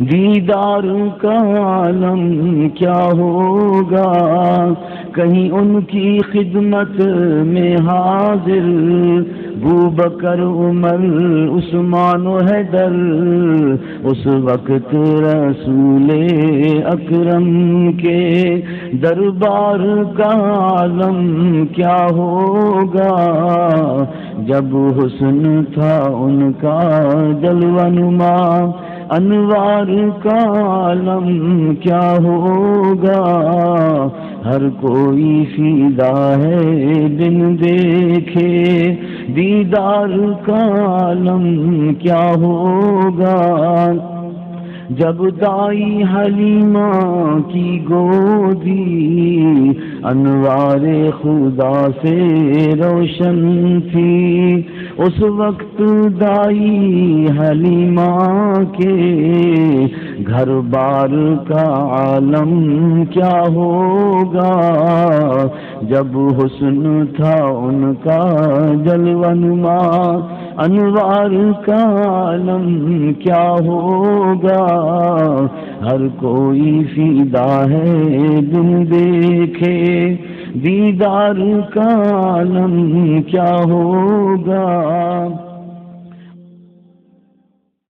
دیدار کا عالم کیا ہوگا؟ کہیں ان کی خدمت میں حاضر؟ بو بکر، عمر، عثمان و حیدر، اس وقت رسول اکرم کے دربار کا عالم کیا ہوگا؟ جب حسن تھا ان کا جلوہ نما انوار کا عالم کیا ہوگا؟ ہر کوئی فیدا ہے دن دیکھے۔ دیدار کا عالم کیا ہوگا؟ جب دائی حلیمہ کی گودی انوار خدا سے روشن تھی۔ اس وقت دائی حلیمہ کے گھر بار کا عالم کیا ہوگا؟ جب حسن تھا ان کا جلونما انوار کا عالم کیا ہوگا؟ ہر کوئی فیدا ہے دن دیکھے۔ دیدار کا عالم کیا ہوگا؟